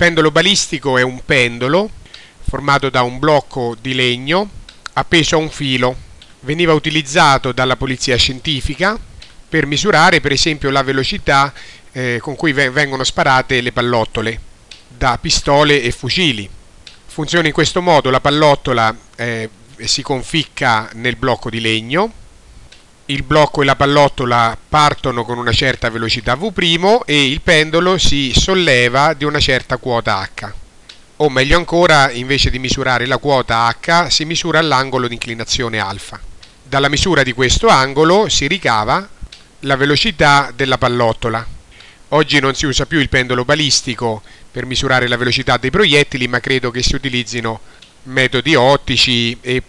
pendolo balistico è un pendolo formato da un blocco di legno appeso a un filo. Veniva utilizzato dalla polizia scientifica per misurare per esempio la velocità eh, con cui vengono sparate le pallottole da pistole e fucili. Funziona in questo modo, la pallottola eh, si conficca nel blocco di legno, il blocco e la pallottola partono con una certa velocità V' e il pendolo si solleva di una certa quota H. O meglio ancora, invece di misurare la quota H, si misura l'angolo di inclinazione alfa. Dalla misura di questo angolo si ricava la velocità della pallottola. Oggi non si usa più il pendolo balistico per misurare la velocità dei proiettili, ma credo che si utilizzino metodi ottici e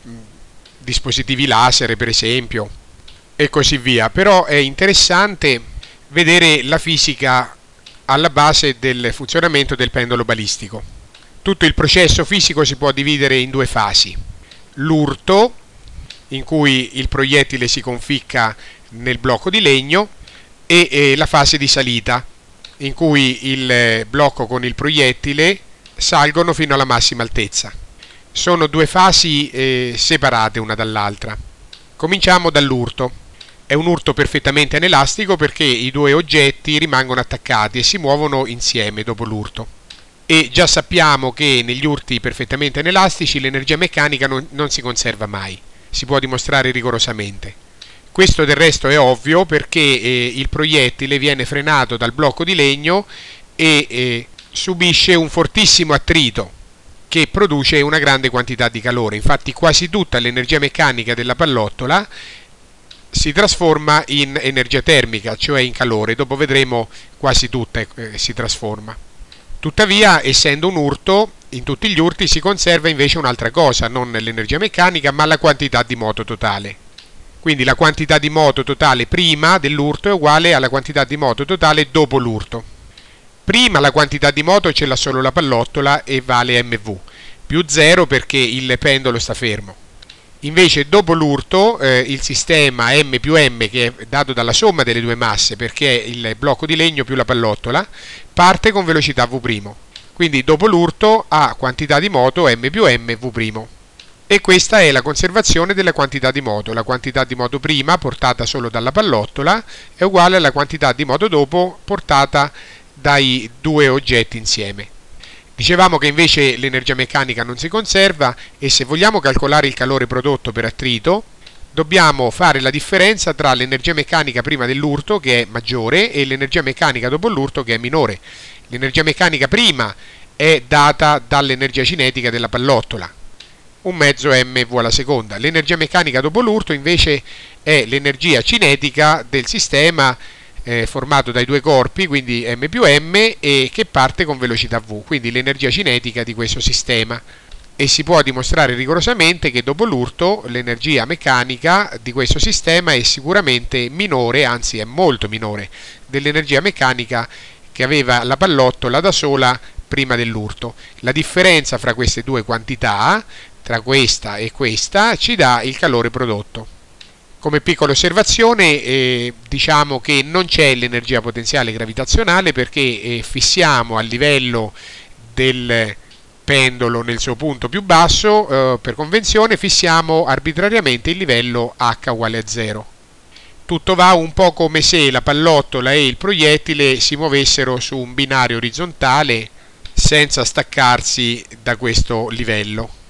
dispositivi laser, per esempio e così via. Però è interessante vedere la fisica alla base del funzionamento del pendolo balistico. Tutto il processo fisico si può dividere in due fasi. L'urto, in cui il proiettile si conficca nel blocco di legno, e, la fase di salita, in cui il blocco con il proiettile salgono fino alla massima altezza. Sono due fasi eh, separate una dall'altra. Cominciamo dall'urto. È un urto perfettamente anelastico perché i due oggetti rimangono attaccati e si muovono insieme dopo l'urto. E già sappiamo che negli urti perfettamente anelastici l'energia meccanica non, non si conserva mai, si può dimostrare rigorosamente. Questo del resto è ovvio perché eh, il proiettile viene frenato dal blocco di legno e eh, subisce un fortissimo attrito che produce una grande quantità di calore. Infatti quasi tutta l'energia meccanica della pallottola si trasforma in energia termica, cioè in calore, dopo vedremo quasi tutta eh, si trasforma. Tuttavia, essendo un urto, in tutti gli urti si conserva invece un'altra cosa, non l'energia meccanica, ma la quantità di moto totale. Quindi la quantità di moto totale prima dell'urto è uguale alla quantità di moto totale dopo l'urto. Prima la quantità di moto ce l'ha solo la pallottola e vale mv, più 0 perché il pendolo sta fermo. Invece dopo l'urto eh, il sistema M più M che è dato dalla somma delle due masse perché è il blocco di legno più la pallottola parte con velocità V'. Quindi dopo l'urto ha quantità di moto M più M V'. E questa è la conservazione della quantità di moto. La quantità di moto prima portata solo dalla pallottola è uguale alla quantità di moto dopo portata dai due oggetti insieme. Dicevamo che invece l'energia meccanica non si conserva e se vogliamo calcolare il calore prodotto per attrito dobbiamo fare la differenza tra l'energia meccanica prima dell'urto che è maggiore e l'energia meccanica dopo l'urto che è minore. L'energia meccanica prima è data dall'energia cinetica della pallottola, un mezzo mv alla seconda. L'energia meccanica dopo l'urto invece è l'energia cinetica del sistema eh, formato dai due corpi, quindi m più m, e che parte con velocità v, quindi l'energia cinetica di questo sistema. E si può dimostrare rigorosamente che dopo l'urto l'energia meccanica di questo sistema è sicuramente minore, anzi è molto minore, dell'energia meccanica che aveva la pallottola da sola prima dell'urto. La differenza fra queste due quantità, tra questa e questa, ci dà il calore prodotto. Come piccola osservazione eh, diciamo che non c'è l'energia potenziale gravitazionale perché eh, fissiamo al livello del pendolo nel suo punto più basso, eh, per convenzione fissiamo arbitrariamente il livello h uguale a 0. Tutto va un po' come se la pallottola e il proiettile si muovessero su un binario orizzontale senza staccarsi da questo livello.